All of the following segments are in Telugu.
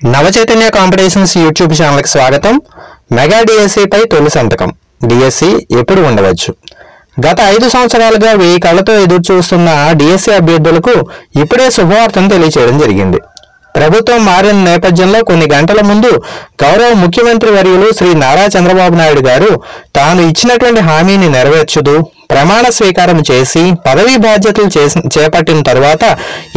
నవచైతన్య కాంపిటీషన్స్ యూట్యూబ్ ఛానల్కి స్వాగతం. మెగా డిఎస్సిపై తొలి సంతకం. డిఎస్సి ఎప్పుడు ఉండవచ్చు? గత ఐదు సంవత్సరాలుగా వెయ్యి కళ్ళతో ఎదురు చూస్తున్న డిఎస్సి అభ్యర్థులకు ఇప్పుడే శుభవార్తను తెలియచేయడం జరిగింది. ప్రభుత్వం మారిన నేపథ్యంలో కొన్ని గంటల ముందు గౌరవ ముఖ్యమంత్రి వర్యులు శ్రీ నారా చంద్రబాబు నాయుడు గారు తాను ఇచ్చినటువంటి హామీని నెరవేర్చుదు ప్రమాణ స్వీకారం చేసి పదవీ బాధ్యతలు చేసి చేపట్టిన తర్వాత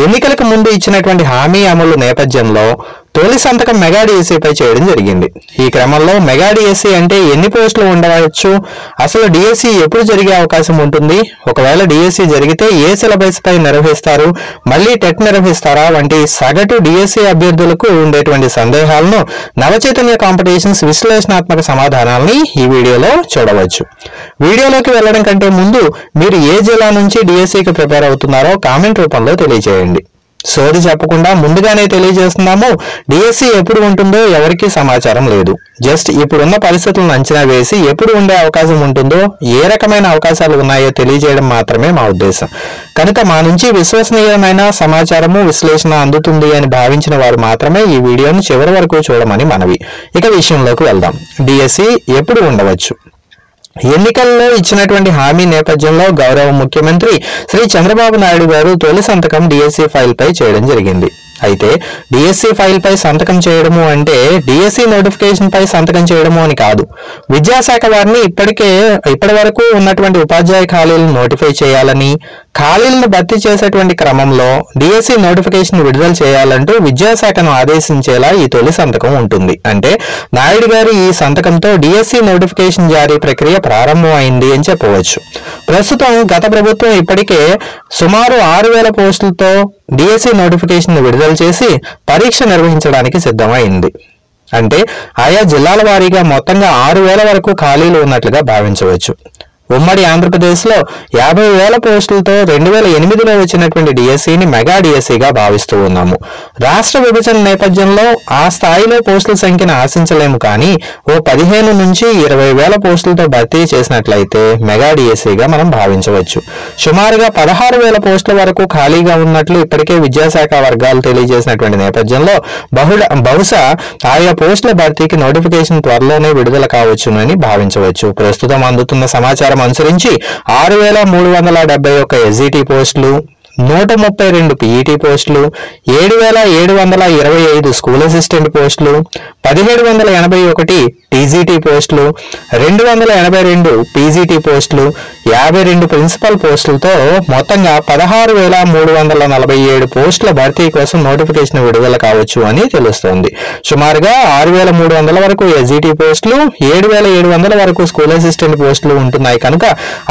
ఎన్నికలకు ముందు ఇచ్చినటువంటి హామీ అమలు నేపథ్యంలో తొలి సంతకం మెగా డిఎస్సీపై చేయడం జరిగింది. ఈ క్రమంలో మెగా డిఎస్సీ అంటే ఎన్ని పోస్టులు ఉండవచ్చు? అసలు డిఎస్సీ ఎప్పుడు జరిగే అవకాశం ఉంటుంది? ఒకవేళ డిఎస్సీ జరిగితే ఏ సిలబస్ పై నిర్వహిస్తారు? మళ్ళీ టెట్ నిర్వహిస్తారా? వంటి సగటు డిఎస్సీ అభ్యర్థులకు ఉండేటువంటి సందేహాలను నవచైతన్య కాంపిటీషన్స్ విశ్లేషణాత్మక సమాధానాలని ఈ వీడియోలో చూడవచ్చు. వీడియోలోకి వెళ్ళడం కంటే ముందు మీరు ఏ జిల్లా నుంచి డిఎస్సీకి ప్రిపేర్ అవుతున్నారో కామెంట్ రూపంలో తెలియజేయండి. సోది చెప్పకుండా ముందుగానే తెలియజేస్తున్నాము డిఎస్సి ఎప్పుడు ఉంటుందో ఎవరికీ సమాచారం లేదు. జస్ట్ ఇప్పుడున్న పరిస్థితులను అంచనా వేసి ఎప్పుడు ఉండే అవకాశం ఉంటుందో ఏ రకమైన అవకాశాలు ఉన్నాయో తెలియజేయడం మాత్రమే మా ఉద్దేశం. కనుక మా నుంచి విశ్వసనీయమైన సమాచారము విశ్లేషణ అందుతుంది అని భావించిన వారు మాత్రమే ఈ వీడియోను చివరి వరకు చూడమని మనవి. ఇక విషయంలోకి వెళ్దాం. డిఎస్సి ఎప్పుడు ఉండవచ్చు? ఎన్నికల్లో ఇచ్చినటువంటి హామీ నేపథ్యంలో గౌరవ ముఖ్యమంత్రి శ్రీ చంద్రబాబు నాయుడు గారు తొలి సంతకం డిఎస్సి ఫైల్ పై చేయడం జరిగింది. అయితే డిఎస్సి ఫైల్పై సంతకం చేయడము అంటే డిఎస్సి నోటిఫికేషన్పై సంతకం చేయడము అని కాదు. విద్యాశాఖ వారిని ఇప్పటికే ఇప్పటి వరకు ఉన్నటువంటి ఉపాధ్యాయ ఖాళీలను నోటిఫై చేయాలని ఖాళీలను భర్తీ చేసేటువంటి క్రమంలో డిఎస్సి నోటిఫికేషన్ విడుదల చేయాలంటూ విద్యాశాఖను ఆదేశించేలా ఈ తొలి సంతకం ఉంటుంది. అంటే నాయుడు గారి ఈ సంతకంతో డిఎస్సి నోటిఫికేషన్ జారీ ప్రక్రియ ప్రారంభమైంది అని చెప్పవచ్చు. ప్రస్తుతం గత ప్రభుత్వం ఇప్పటికే సుమారు ఆరు వేల పోస్టులతో డిఎస్సి నోటిఫికేషన్ విడుదల చేసి పరీక్ష నిర్వహించడానికి సిద్ధమైంది. అంటే ఆయా జిల్లాల వారీగా మొత్తంగా ఆరు వేల వరకు ఖాళీలు ఉన్నట్లుగా భావించవచ్చు. ఉమ్మడి ఆంధ్రప్రదేశ్లో యాభై వేల పోస్టులతో రెండు వేల ఎనిమిదిలో వచ్చినటువంటి డిఎస్సిని మెగా డిఎస్సిగా భావిస్తూ ఉన్నాము. రాష్ట్ర విభజన నేపథ్యంలో ఆ స్థాయిలో పోస్టుల సంఖ్యను ఆశించలేము కానీ ఓ పదిహేను నుంచి ఇరవై వేల పోస్టులతో భర్తీ చేసినట్లయితే మెగా డిఎస్సిగా మనం భావించవచ్చు. సుమారుగా పదహారు వేల పోస్టుల వరకు ఖాళీగా ఉన్నట్లు ఇప్పటికే విద్యాశాఖ వర్గాలు తెలియజేసినటువంటి నేపథ్యంలో బహుళ బహుశా ఆయా పోస్టుల భర్తీకి నోటిఫికేషన్ త్వరలోనే విడుదల కావచ్చునని భావించవచ్చు. ప్రస్తుతం అందుతున్న సమాచారం అనుసరించి ఆరు వేల మూడు వందల డెబ్బై ఒక ఎస్జిటి పోస్టులు నూట ముప్పై రెండు పీఈటీ పోస్టులు ఏడు వేల ఏడు వందల ఇరవై ఐదు స్కూల్ అసిస్టెంట్ పోస్టులు పదిహేడు వందల ఎనభై ఒకటి టీజీటీ పోస్టులు రెండు వందల ఎనభై రెండు పీజీటీ పోస్టులు యాభై రెండు ప్రిన్సిపల్ పోస్టులతో మొత్తంగా పదహారు వేల మూడు వందల నలభై ఏడు పోస్టుల భర్తీ కోసం నోటిఫికేషన్ విడుదల కావచ్చు అని తెలుస్తోంది. సుమారుగా ఆరు వేల మూడు వందల వరకు ఎస్జీటీ పోస్టులు ఏడు వేల ఏడు వందల వరకు స్కూల్ అసిస్టెంట్ పోస్టులు ఉంటున్నాయి. కనుక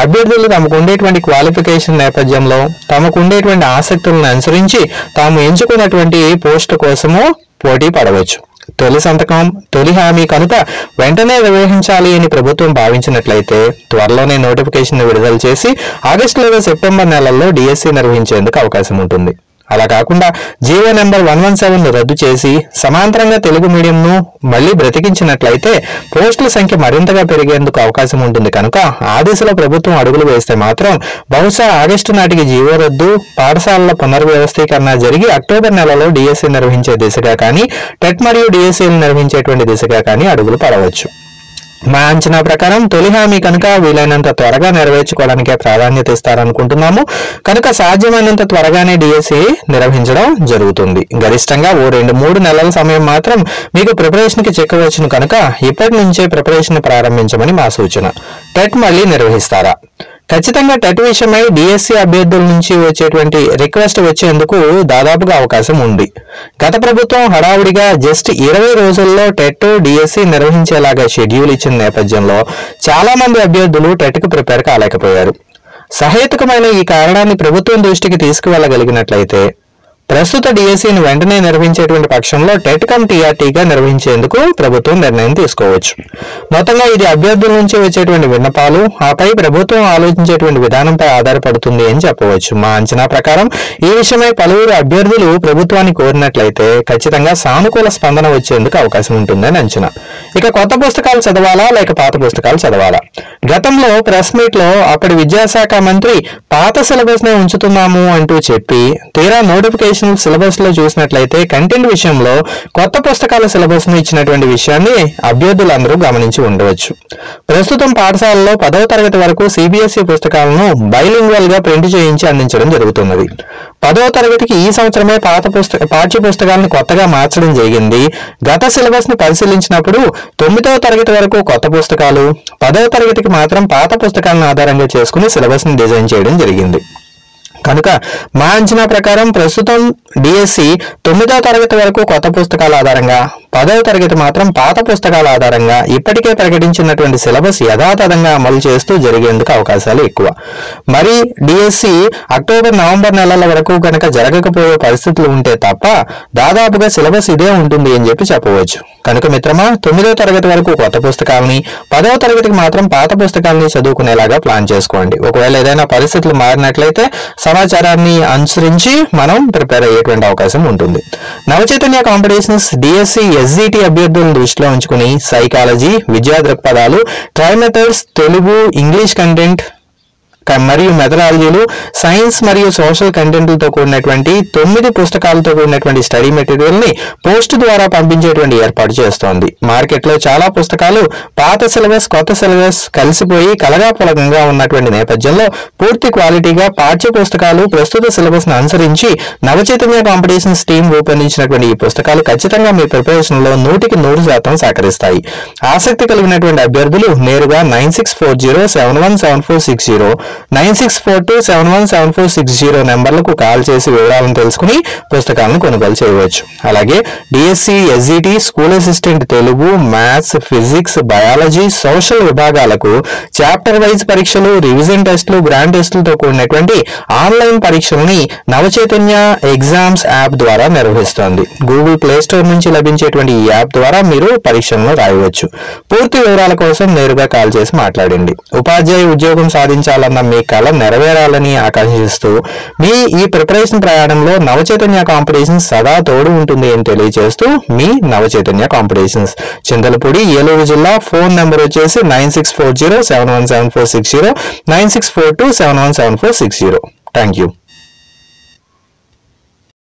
అభ్యర్థులు తమకు ఉండేటువంటి క్వాలిఫికేషన్ నేపథ్యంలో తమకు ఉండేటువంటి ఆసక్తులను అనుసరించి తాము ఎంచుకున్నటువంటి పోస్టు కోసము పోటీ పడవచ్చు. తొలి సంతకం తొలి హామీ కనుక వెంటనే నిర్వహించాలి అని ప్రభుత్వం భావించినట్లయితే త్వరలోనే నోటిఫికేషన్ విడుదల చేసి ఆగస్టు లేదా సెప్టెంబర్ నెలల్లో డిఎస్సి నిర్వహించేందుకు అవకాశం ఉంటుంది. అలా కాకుండా GO number one one seven రద్దు చేసి సమాంతరంగా తెలుగు మీడియంను మళ్ళీ బ్రతికించినట్లయితే పోస్టుల సంఖ్య మరింతగా పెరిగేందుకు అవకాశం ఉంటుంది కనుక ఆ దిశలో ప్రభుత్వం అడుగులు వేస్తే మాత్రం బహుశా ఆగస్టు నాటికి జీవో రద్దు పాఠశాలల పునర్వ్యవస్థీకరణ జరిగి అక్టోబర్ నెలలో డిఎస్సీ నిర్వహించే దిశగా కానీ టెట్ మరియు డిఎస్సీలు నిర్వహించేటువంటి దిశగా కానీ అడుగులు పడవచ్చు. మా అంచనా ప్రకారం తొలి హామీ కనుక వీలైనంత త్వరగా నెరవేర్చుకోవడానికే ప్రాధాన్యత ఇస్తారనుకుంటున్నాము. కనుక సాధ్యమైనంత త్వరగానే డిఎస్సి నిర్వహించడం జరుగుతుంది. గరిష్టంగా ఓ రెండు మూడు నెలల సమయం మాత్రం మీకు ప్రిపరేషన్కి చెక్కవచ్చును కనుక ఇప్పటి నుంచే ప్రిపరేషన్ ప్రారంభించమని మా సూచన. టెట్ మళ్ళీ నిర్వహిస్తారా? ఖచ్చితంగా టెట్ విషయమై డిఎస్సి అభ్యర్థుల నుంచి వచ్చేటువంటి రిక్వెస్ట్ వచ్చేందుకు దాదాపుగా అవకాశం ఉంది. గత ప్రభుత్వం హడావుడిగా జస్ట్ ఇరవై రోజుల్లో టెట్ డిఎస్సి నిర్వహించేలాగా షెడ్యూల్ ఇచ్చిన నేపథ్యంలో చాలా మంది అభ్యర్థులు టెట్కు ప్రిపేర్ కాలేకపోయారు. సహేతుకమైన ఈ కారణాన్ని ప్రభుత్వం దృష్టికి తీసుకువెళ్ళగలిగినట్లయితే ప్రస్తుత డిఎస్సిని వెంటనే నిర్వహించేటువంటి పక్షంలో టెట్కమ్ టీఆర్టీగా నిర్వహించేందుకు ప్రభుత్వం నిర్ణయం తీసుకోవచ్చు. మొత్తంగా ఇది అభ్యర్థుల నుంచి వచ్చేటువంటి విన్నపాలు ఆపై ప్రభుత్వం ఆలోచించేటువంటి విధానంపై ఆధారపడుతుంది అని చెప్పవచ్చు. మా అంచనా ప్రకారం ఈ విషయమై పలువురు అభ్యర్థులు ప్రభుత్వాన్ని కోరినట్లయితే ఖచ్చితంగా సానుకూల స్పందన వచ్చేందుకు అవకాశం ఉంటుందని అంచనా. ఇక కొత్త పుస్తకాలు చదవాలా లేక పాత పుస్తకాలు చదవాలా? గతంలో ప్రెస్ మీట్లో అప్పటి విద్యాశాఖ మంత్రి పాత సిలబస్ నే ఉంచుతున్నాము అంటూ చెప్పి తీరా నోటిఫికేషన్ కాంపిటీషన్ సిలబస్లో చూసినట్లయితే కంటెంట్ విషయంలో కొత్త పుస్తకాల సిలబస్ను ఇచ్చినటువంటి విషయాన్ని అభ్యర్థులందరూ గమనించి ఉండవచ్చు. ప్రస్తుతం పాఠశాలలో పదవ తరగతి వరకు సిబిఎస్ఈ పుస్తకాలను బైలింగ్వల్గా ప్రింట్ చేయించి అందించడం జరుగుతున్నది. పదవ తరగతికి ఈ సంవత్సరమే పాత పుస్తక పాఠ్య పుస్తకాలను కొత్తగా మార్చడం జరిగింది. గత సిలబస్ని పరిశీలించినప్పుడు తొమ్మిదవ తరగతి వరకు కొత్త పుస్తకాలు పదవ తరగతికి మాత్రం పాత పుస్తకాలను ఆధారంగా చేసుకుని సిలబస్ని డిజైన్ చేయడం జరిగింది. కనుక మా అంచనా ప్రకారం ప్రస్తుతం డిఎస్సి తొమ్మిదవ తరగతి వరకు కొత్త పుస్తకాల ఆధారంగా పదవ తరగతి మాత్రం పాత పుస్తకాల ఆధారంగా ఇప్పటికే ప్రకటించినటువంటి సిలబస్ యథాతథంగా అమలు చేస్తూ జరిగేందుకు అవకాశాలు ఎక్కువ. మరి డిఎస్సి అక్టోబర్ నవంబర్ నెలల వరకు కనుక జరగకపోయే పరిస్థితులు ఉంటే తప్ప దాదాపుగా సిలబస్ ఇదే ఉంటుంది అని చెప్పి చెప్పవచ్చు. కనుక మిత్రమా తొమ్మిదవ తరగతి వరకు కొత్త పుస్తకాలని పదవ తరగతికి మాత్రం పాత పుస్తకాలని చదువుకునేలాగా ప్లాన్ చేసుకోండి. ఒకవేళ ఏదైనా పరిస్థితులు మారినట్లయితే సమాచారాన్ని అనుసరించి మనం ప్రిపేర్ అయ్యేటువంటి అవకాశం ఉంటుంది. నవచైతన్య కాంపిటీషన్స్ డిఎస్సి ఎస్జిటి అభ్యర్థులను దృష్టిలో ఉంచుకుని సైకాలజీ విద్యా దృక్పథాలు tri methods Telugu English content మరియు మెథడాలజీలు సైన్స్ మరియు సోషల్ కంటెంట్లతో కూడినటువంటి తొమ్మిది పుస్తకాలతో కూడినటువంటి స్టడీ మెటీరియల్ని పోస్ట్ ద్వారా పంపించేటువంటి ఏర్పాటు చేస్తోంది. మార్కెట్లో చాలా పుస్తకాలు పాత సిలబస్ కొత్త సిలబస్ కలిసిపోయి కలగాపులకంగా ఉన్నటువంటి నేపథ్యంలో పూర్తి క్వాలిటీగా పాఠ్య పుస్తకాలు ప్రస్తుత సిలబస్ను అనుసరించి నవచైతన్య కాంపిటీషన్స్ టీం రూపొందించినటువంటి ఈ పుస్తకాలు ఖచ్చితంగా మీ ప్రిపరేషన్లో నూటికి నూరు శాతం సహకరిస్తాయి. ఆసక్తి కలిగినటువంటి అభ్యర్థులు నేరుగా nine six four zero seven one seven four six zero nine six four two seven one seven four six zero నెంబర్లకు కాల్ చేసి వివరాలను తెలుసుకుని పుస్తకాలను కొనుగోలు చేయవచ్చు. అలాగే DSC SGT school assistant Telugu maths physics biology social విభాగాలకు చాప్టర్ వైజ్ పరీక్షలు రివిజన్ టెస్టులు గ్రాండ్ టెస్టులతో కూడినటువంటి ఆన్లైన్ పరీక్షల్ని నవచైతన్య ఎగ్జామ్స్ యాప్ ద్వారా నిర్వహిస్తోంది. గూగుల్ ప్లే స్టోర్ నుంచి లభించేటువంటి ఈ యాప్ ద్వారా మీరు పరీక్షలను రాయవచ్చు. పూర్తి వివరాల కోసం నేరుగా కాల్ చేసి మాట్లాడండి. ఉపాధ్యాయ ఉద్యోగం సాధించాలన్న మీ కళ నెరవేరాలని ఆకాంక్షిస్తూ మీ ఈ ప్రిపరేషన్ ప్రయాణంలో నవచైతన్య కాంపిటీషన్స్ సదా తోడు ఉంటుంది అని తెలియజేస్తూ మీ నవచైతన్య కాంపిటీషన్స్. చింతలపూడి ఏలూరు జిల్లా ఫోన్ నెంబర్ వచ్చేసి nine six four zero seven one seven four six zero nine six four two seven one seven four six zero. Thank you